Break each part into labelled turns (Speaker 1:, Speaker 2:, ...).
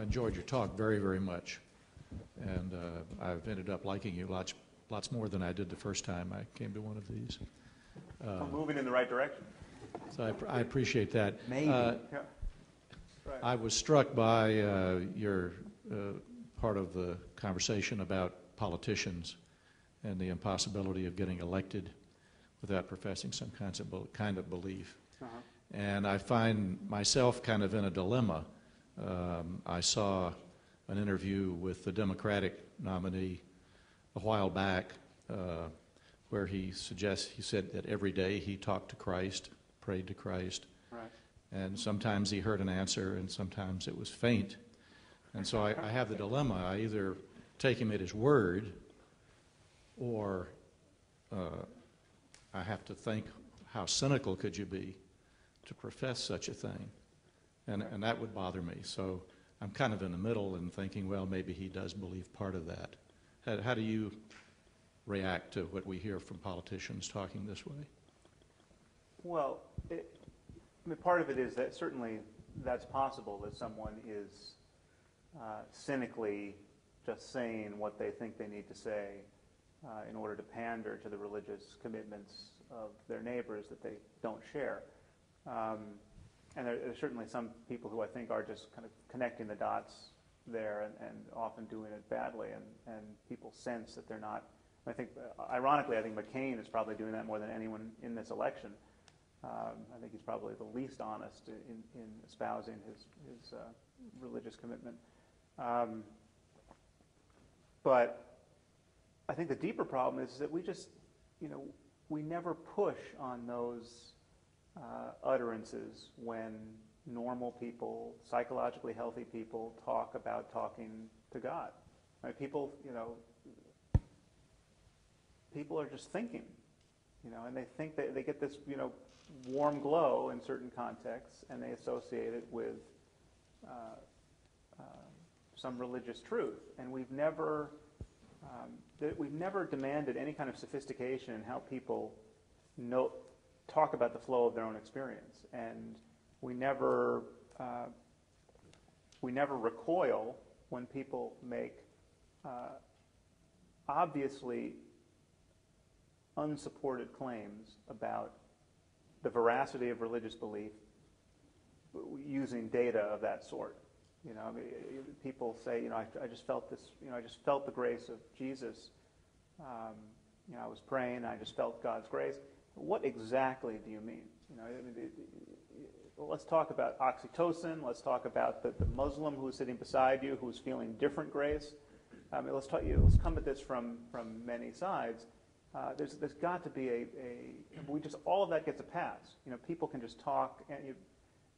Speaker 1: I enjoyed your talk very, very much. And uh, I've ended up liking you lots, lots more than I did the first time I came to one of these.
Speaker 2: Uh, We're moving in the right direction.
Speaker 1: So I, I appreciate that.
Speaker 3: Maybe.
Speaker 1: Uh,
Speaker 2: Yeah. Right.
Speaker 1: I was struck by uh, your uh, part of the conversation about politicians and the impossibility of getting elected without professing some kinds of, bel- kind of belief.
Speaker 2: Uh-huh.
Speaker 1: And I find myself kind of in a dilemma. Um, I saw an interview with the Democratic nominee a while back uh, where he suggests, he said that every day he talked to Christ, prayed to Christ,
Speaker 2: Right.
Speaker 1: and sometimes he heard an answer, and sometimes it was faint. And so I, I have the dilemma. I either take him at his word, or uh, I have to think, how cynical could you be to profess such a thing? And, and that would bother me. So I'm kind of in the middle and thinking, well, maybe he does believe part of that. How, how do you react to what we hear from politicians talking this way?
Speaker 2: Well, it, I mean, part of it is that certainly that's possible that someone is uh, cynically just saying what they think they need to say uh, in order to pander to the religious commitments of their neighbors that they don't share. Um, and there, there's certainly some people who I think are just kind of connecting the dots there and, and often doing it badly, and, and people sense that they're not. I think, ironically, I think McCain is probably doing that more than anyone in this election. Um, I think he's probably the least honest in, in espousing his, his uh, religious commitment. Um, but I think the deeper problem is that we just, you know, we never push on those uh, utterances when normal people, psychologically healthy people, talk about talking to God. Right? People, you know, people are just thinking, you know, and they think that they get this, you know, warm glow in certain contexts, and they associate it with uh, uh, some religious truth. And we've never, um, we've never demanded any kind of sophistication in how people know, talk about the flow of their own experience, and we never, uh, we never recoil when people make uh, obviously unsupported claims about the veracity of religious belief using data of that sort. You know, I mean, people say, you know, I, I just felt this, you know, I just felt the grace of Jesus. Um, you know, I was praying, I just felt God's grace. What exactly do you mean? You know, I mean, it, it, let's talk about oxytocin. Let's talk about the, the Muslim who is sitting beside you who is feeling different grace. I mean, let's talk. You know, let's come at this from from many sides. Uh, there's there's got to be a, a we just all of that gets a pass. You know, people can just talk, and you,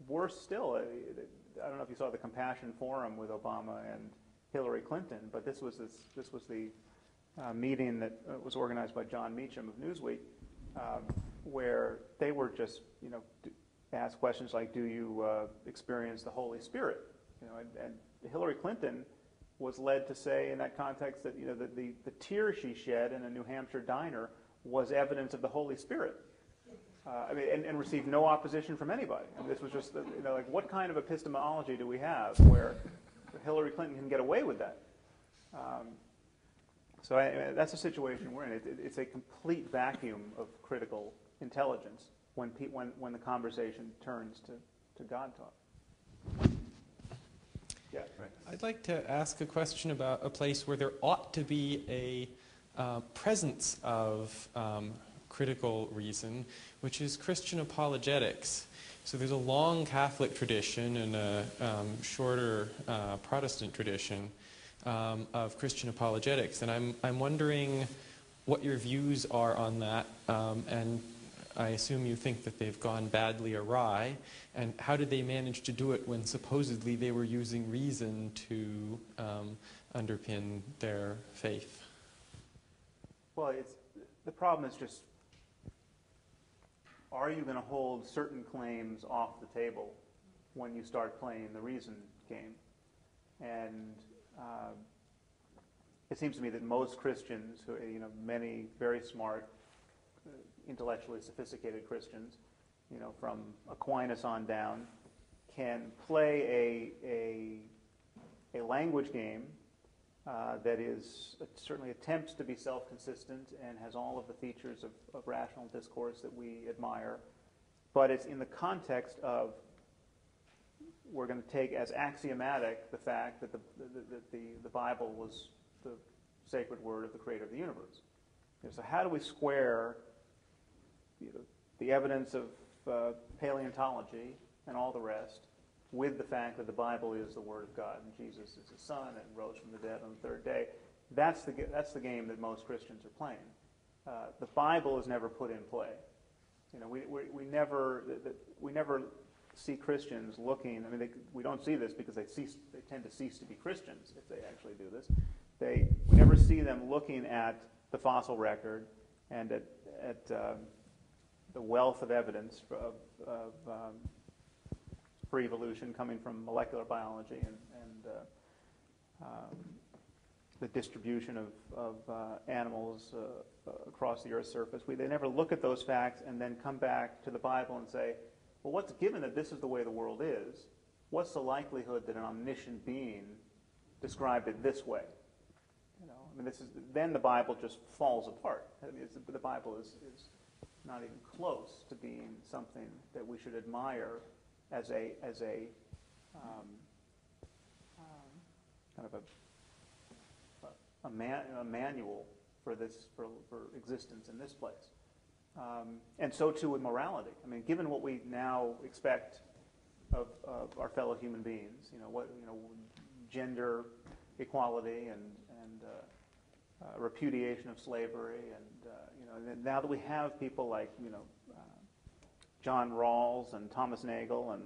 Speaker 2: worse still, I don't know if you saw the Compassion Forum with Obama and Hillary Clinton, but this was this this was the uh, meeting that uh, was organized by Jon Meacham of Newsweek, um, where they were just you know asked questions like, "Do you uh, experience the Holy Spirit?" You know, and, and Hillary Clinton was led to say in that context that you know the, the, the tear she shed in a New Hampshire diner was evidence of the Holy Spirit. Uh, I mean, and, and, received no opposition from anybody. I mean, this was just, you know, like what kind of epistemology do we have where Hillary Clinton can get away with that? Um, so I, that's a situation we're in. It, it, it's a complete vacuum of critical intelligence when, pe- when, when the conversation turns to, to God talk. Yeah.
Speaker 4: Right. I'd like to ask a question about a place where there ought to be a uh, presence of um, critical reason, which is Christian apologetics. So there's a long Catholic tradition and a um, shorter uh, Protestant tradition um, of Christian apologetics, and I'm I'm wondering what your views are on that, um, and I assume you think that they've gone badly awry. And how did they manage to do it when supposedly they were using reason to um, underpin their faith?
Speaker 2: Well, it's, the problem is just are you going to hold certain claims off the table when you start playing the reason game? And uh, it seems to me that most Christians, who, you know, many very smart, intellectually sophisticated Christians, you know, from Aquinas on down, can play a, a a language game uh, that is uh, certainly attempts to be self-consistent and has all of the features of, of rational discourse that we admire, but it's in the context of we're going to take as axiomatic the fact that the, the, the, Bible was the sacred word of the creator of the universe. So how do we square you know, the evidence of uh, paleontology and all the rest with the fact that the Bible is the Word of God and Jesus is His Son and rose from the dead on the third day. That's the, that's the game that most Christians are playing. Uh, the Bible is never put in play. You know, we, we, we, never, we never see Christians looking, I mean, they, we don't see this because they, cease, they tend to cease to be Christians if they actually do this. They, we never see them looking at the fossil record and at, at um, the wealth of evidence of, of um, for evolution coming from molecular biology and, and uh, um, the distribution of, of uh, animals uh, across the Earth's surface. We, they never look at those facts and then come back to the Bible and say, well, what's given that this is the way the world is? What's the likelihood that an omniscient being described it this way? You know, I mean, this is then the Bible just falls apart. I mean, the Bible is, is not even close to being something that we should admire as a as a um, um, kind of a a, man, a, manual for this for, for existence in this place. Um, and so too with morality. I mean, given what we now expect of, of, our fellow human beings, you know, what you know, gender equality and and uh, uh, repudiation of slavery, and uh, you know, and now that we have people like you know John Rawls and Thomas Nagel and,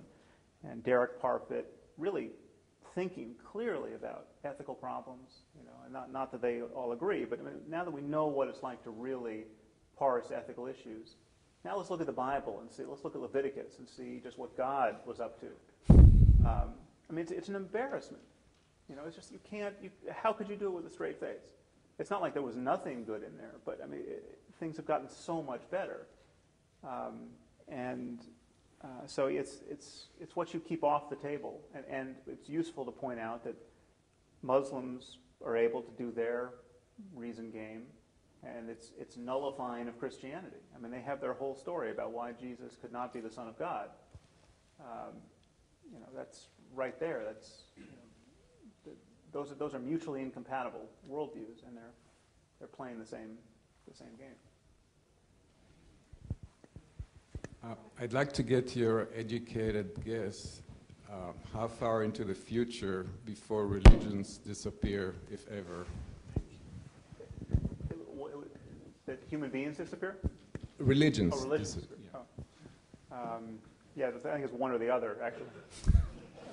Speaker 2: and Derek Parfit really thinking clearly about ethical problems. You know, and not, not that they all agree, but I mean, now that we know what it's like to really parse ethical issues, now let's look at the Bible and see. Let's look at Leviticus and see just what God was up to. Um, I mean, it's, it's, an embarrassment. You know, it's just you can't. You, how could you do it with a straight face? It's not like there was nothing good in there, but I mean, it, things have gotten so much better. Um, and uh, so it's, it's, it's what you keep off the table. And, and it's useful to point out that Muslims are able to do their reason game, and it's, it's nullifying of Christianity. I mean, they have their whole story about why Jesus could not be the Son of God. Um, you know, that's right there. That's, those, are, those are mutually incompatible worldviews, and they're, they're playing the same, the same game.
Speaker 3: Uh, I'd like to get your educated guess. Uh, how far into the future before religions disappear, if ever?
Speaker 2: That human beings disappear?
Speaker 3: Religions.
Speaker 2: Oh, religions.
Speaker 3: Dis-
Speaker 2: yeah. Oh. Um, yeah, I think it's one or the other, actually.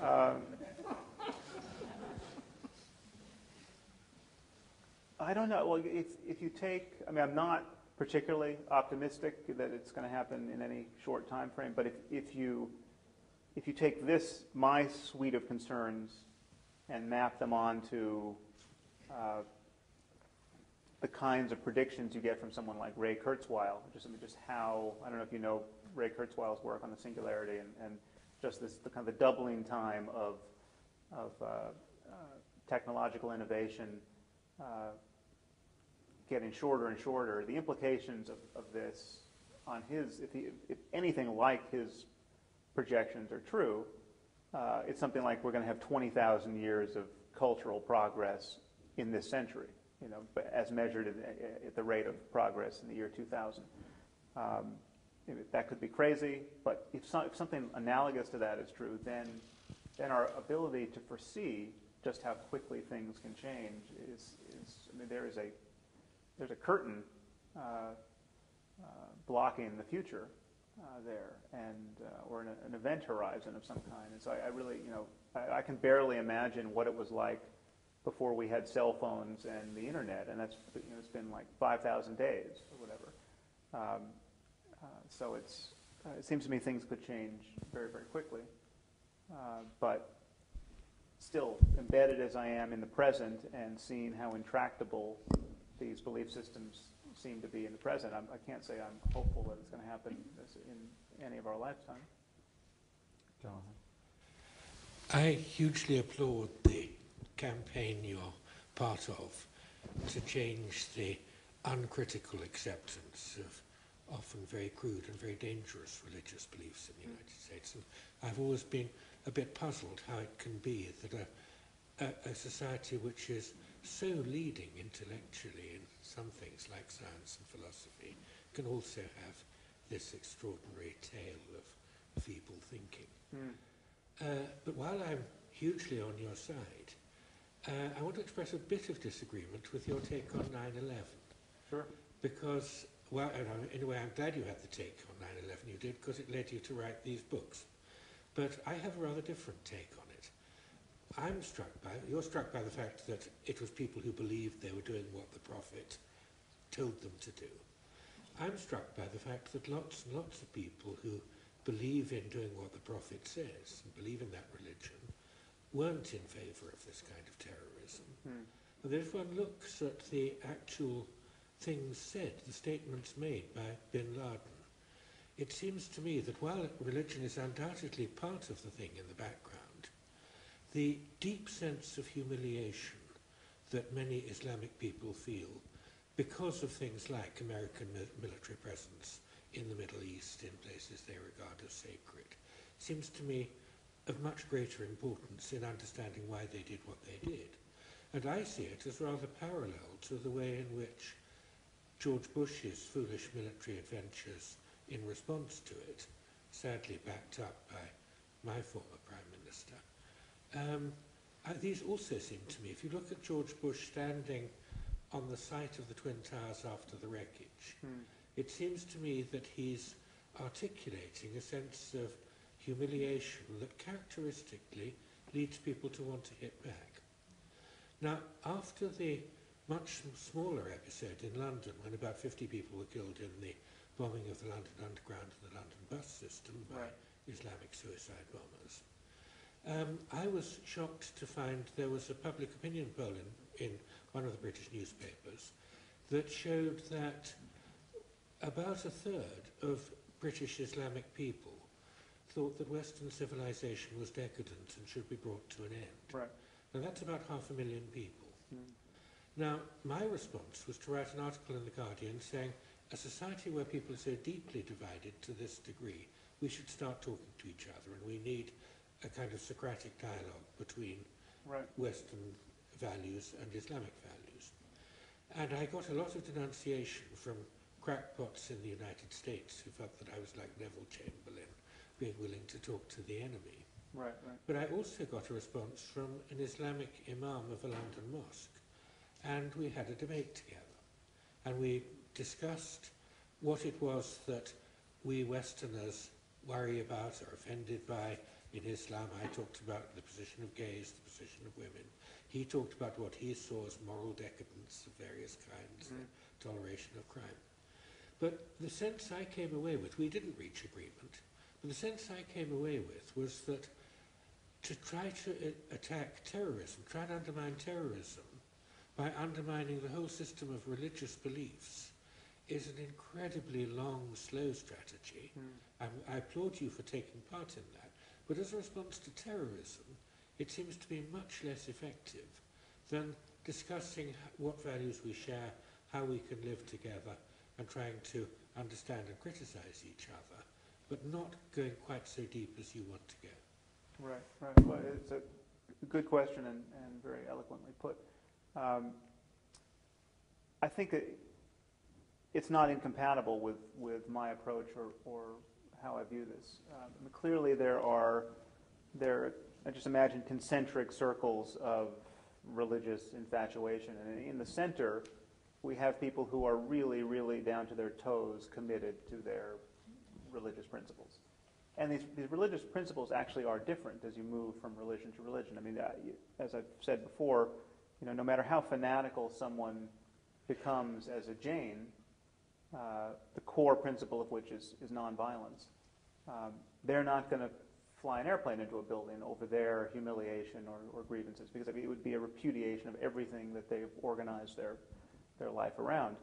Speaker 2: Um, I don't know. Well, if, if you take, I mean, I'm not particularly optimistic that it's going to happen in any short time frame. But if, if you if you take this my suite of concerns and map them onto uh, the kinds of predictions you get from someone like Ray Kurzweil, just just how I don't know if you know Ray Kurzweil's work on the singularity and, and just this the kind of the doubling time of of uh, uh, technological innovation uh, getting shorter and shorter, the implications of, of this on his, if, he, if anything like his projections are true, uh, it's something like we're going to have 20,000 years of cultural progress in this century, you know, as measured at, at the rate of progress in the year 2000. Um, that could be crazy, but if, so, if, something analogous to that is true, then, then our ability to foresee just how quickly things can change is, is I mean, there is a there's a curtain uh, uh, blocking the future uh, there, and or an, an, event horizon of some kind. And so I, I really, you know, I, I, can barely imagine what it was like before we had cell phones and the internet, and that's you know, it's been like 5,000 days or whatever. Um, uh, so it's uh, it seems to me things could change very very quickly, uh, but still embedded as I am in the present and seeing how intractable these belief systems seem to be in the present. I'm, I can not say I'm hopeful that it's going to happen in any of our lifetime.
Speaker 5: John. I hugely applaud the campaign you're part of to change the uncritical acceptance of often very crude and very dangerous religious beliefs in the United States. And I've always been a bit puzzled how it can be that a, a, a society which is so leading intellectually in some things like science and philosophy can also have this extraordinary tale of feeble thinking.
Speaker 2: Hmm.
Speaker 5: Uh, but while I'm hugely on your side, uh, I want to express a bit of disagreement with your take on 9-11.
Speaker 2: Sure.
Speaker 5: Because, well, in a way, I'm glad you had the take on 9-11 you did, because it led you to write these books. But I have a rather different take on it. I'm struck by, you're struck by the fact that it was people who believed they were doing what the prophet told them to do. I'm struck by the fact that lots and lots of people who believe in doing what the prophet says and believe in that religion weren't in favour of this kind of terrorism.
Speaker 2: Hmm.
Speaker 5: And if one looks at the actual things said, the statements made by bin Laden, it seems to me that while religion is undoubtedly part of the thing in the background, the deep sense of humiliation that many Islamic people feel because of things like American military presence in the Middle East, in places they regard as sacred, seems to me of much greater importance in understanding why they did what they did. And I see it as rather parallel to the way in which George Bush's foolish military adventures in response to it, sadly backed up by my former Prime Minister, um, uh, these also seem to me, if you look at George Bush standing on the site of the Twin Towers after the wreckage,
Speaker 2: Hmm.
Speaker 5: it seems to me that he's articulating a sense of humiliation that characteristically leads people to want to hit back. Now, after the much smaller episode in London, when about 50 people were killed in the bombing of the London Underground and the London bus system by
Speaker 2: Right.
Speaker 5: Islamic suicide bombers, um, I was shocked to find there was a public opinion poll in, in one of the British newspapers that showed that about a third of British Islamic people thought that Western civilization was decadent and should be brought to an end.
Speaker 2: Right.
Speaker 5: Now that's about half a million people.
Speaker 2: Hmm.
Speaker 5: Now, my response was to write an article in The Guardian saying, a society where people are so deeply divided to this degree, we should start talking to each other and we need a kind of Socratic dialogue between
Speaker 2: Right.
Speaker 5: Western values and Islamic values. And I got a lot of denunciation from crackpots in the United States who felt that I was like Neville Chamberlain, being willing to talk to the enemy.
Speaker 2: Right. Right.
Speaker 5: But I also got a response from an Islamic imam of a London mosque, and we had a debate together. And we discussed what it was that we Westerners worry about or offended by in Islam. I talked about the position of gays, the position of women. He talked about what he saw as moral decadence of various kinds, the mm. toleration of crime. But the sense I came away with, we didn't reach agreement, the sense I came away with was that to try to attack terrorism, try to undermine terrorism by undermining the whole system of religious beliefs is an incredibly long, slow strategy.
Speaker 2: Hmm.
Speaker 5: I'm, I applaud you for taking part in that. But as a response to terrorism, it seems to be much less effective than discussing what values we share, how we can live together, and trying to understand and criticize each other, but not going quite so deep as you want to go.
Speaker 2: Right, right. Well, it's a good question and, and very eloquently put. Um, I think that it's not incompatible with, with my approach or, or how I view this. Um, I mean, clearly, there are there. I just imagine concentric circles of religious infatuation, and in the center, we have people who are really, really down to their toes committed to their religious principles. And these, these religious principles actually are different as you move from religion to religion. I mean, uh, you, as I've said before, you know, no matter how fanatical someone becomes as a Jain, uh, the core principle of which is, is nonviolence, um, they're not going to fly an airplane into a building over their humiliation or, or grievances because I mean, it would be a repudiation of everything that they've organized their, their life around.